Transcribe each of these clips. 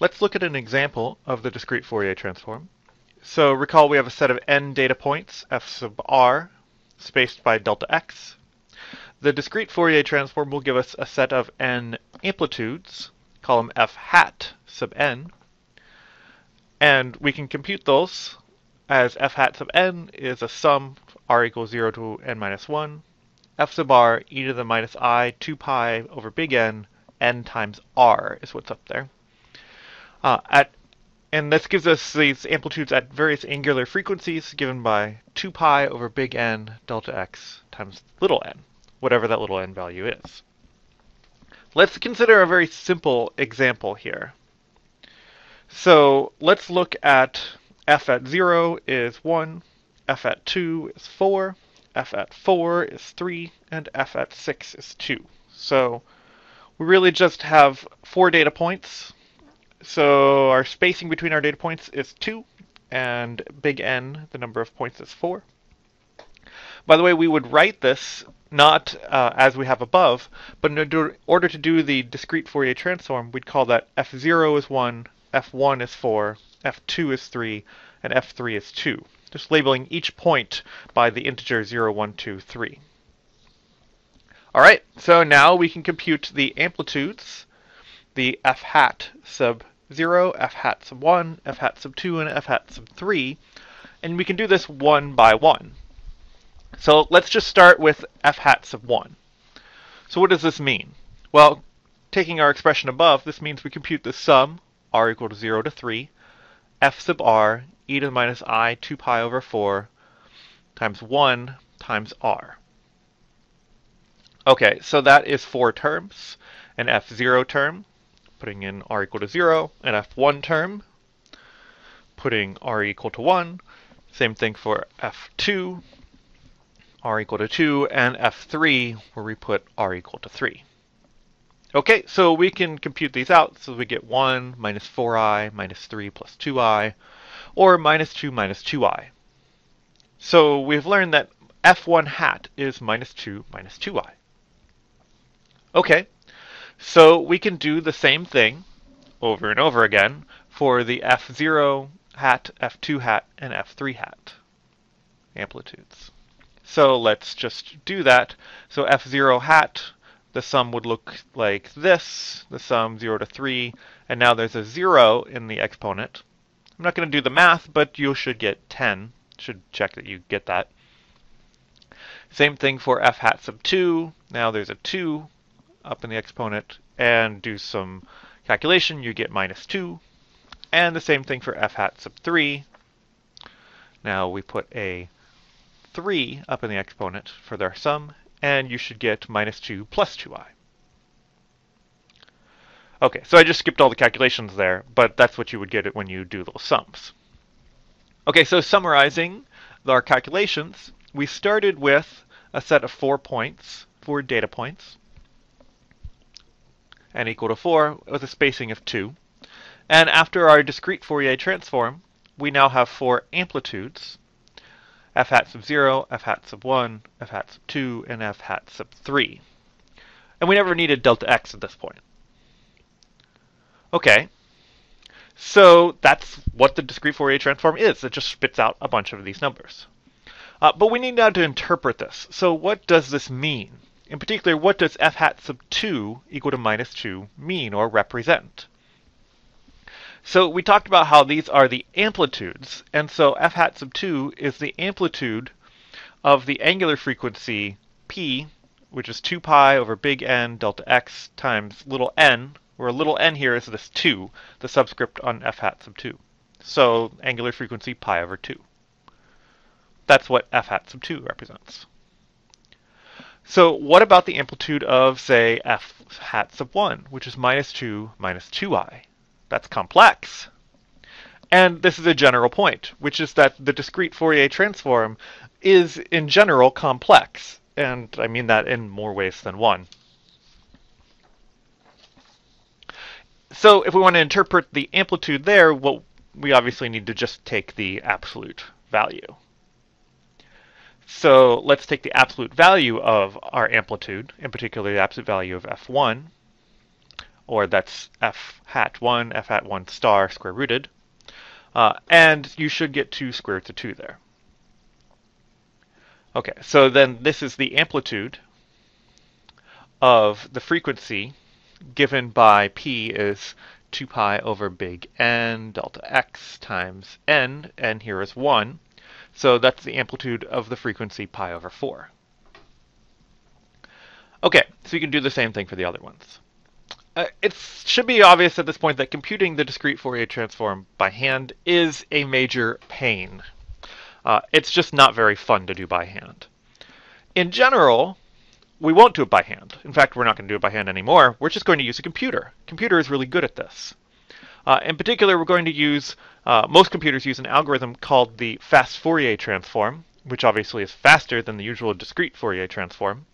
Let's look at an example of the discrete Fourier transform. So recall we have a set of n data points, f sub r, spaced by delta x. The discrete Fourier transform will give us a set of n amplitudes, call them f hat sub n, and we can compute those as f hat sub n is a sum r equals 0 to n minus 1, f sub r e to the minus i 2 pi over big N, n times r is what's up there. Uh, at and this gives us these amplitudes at various angular frequencies given by 2 pi over big N delta x times little n, whatever that little n value is. Let's consider a very simple example here. So let's look at f at 0 is 1, f at 2 is 4, f at 4 is 3, and f at 6 is 2. So we really just have four data points so our spacing between our data points is 2, and big N, the number of points, is 4. By the way, we would write this not uh, as we have above, but in order to do the discrete Fourier transform, we'd call that f0 is 1, f1 is 4, f2 is 3, and f3 is 2. Just labeling each point by the integer 0, 1, 2, 3. All right, so now we can compute the amplitudes, the f hat sub 0, f hat sub 1, f hat sub 2, and f hat sub 3. And we can do this one by one. So let's just start with f hat sub 1. So what does this mean? Well, taking our expression above, this means we compute the sum, r equal to 0 to 3, f sub r, e to the minus i 2 pi over 4, times 1 times r. Okay, so that is four terms. An f0 term, putting in r equal to 0, an f1 term, putting r equal to 1. Same thing for f2, r equal to 2, and f3, where we put r equal to 3. Okay, so we can compute these out. So we get 1 minus 4i minus 3 plus 2i, or minus 2 minus 2i. So we've learned that f1 hat is minus 2 minus 2i. Okay, so we can do the same thing over and over again for the F0 hat, F2 hat, and F3 hat amplitudes. So let's just do that. So F0 hat, the sum would look like this, the sum 0 to 3, and now there's a 0 in the exponent. I'm not going to do the math, but you should get 10. Should check that you get that. Same thing for f hat sub 2. Now there's a 2 up in the exponent and do some calculation, you get minus 2. And the same thing for f hat sub 3. Now we put a 3 up in the exponent for their sum, and you should get minus 2 plus 2i. Okay, so I just skipped all the calculations there, but that's what you would get when you do those sums. Okay, so summarizing our calculations, we started with a set of four points, four data points n equal to 4 with a spacing of 2. And after our discrete Fourier transform, we now have four amplitudes, f hat sub 0, f hat sub 1, f hat sub 2, and f hat sub 3. And we never needed delta x at this point. Okay, so that's what the discrete Fourier transform is. It just spits out a bunch of these numbers. Uh, but we need now to interpret this. So what does this mean? In particular, what does f hat sub 2 equal to minus 2 mean or represent? So we talked about how these are the amplitudes, and so f hat sub 2 is the amplitude of the angular frequency p, which is 2 pi over big N delta x times little n, where little n here is this 2, the subscript on f hat sub 2. So angular frequency pi over 2. That's what f hat sub 2 represents. So what about the amplitude of, say, f hat sub 1, which is minus 2 minus 2i? That's complex. And this is a general point, which is that the discrete Fourier transform is, in general, complex. And I mean that in more ways than one. So if we want to interpret the amplitude there, well, we obviously need to just take the absolute value. So let's take the absolute value of our amplitude, in particular the absolute value of f1. or that's f hat 1, f hat 1 star square rooted. Uh, and you should get two square roots of 2 there. Okay, so then this is the amplitude of the frequency given by p is 2 pi over big N delta x times n, and here is 1. So that's the amplitude of the frequency pi over 4. Okay, so you can do the same thing for the other ones. Uh, it should be obvious at this point that computing the discrete Fourier transform by hand is a major pain. Uh, it's just not very fun to do by hand. In general, we won't do it by hand. In fact, we're not going to do it by hand anymore. We're just going to use a computer. Computer is really good at this. Uh, in particular, we're going to use, uh, most computers use an algorithm called the fast Fourier transform, which obviously is faster than the usual discrete Fourier transform,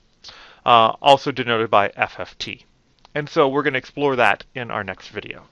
uh, also denoted by FFT. And so we're going to explore that in our next video.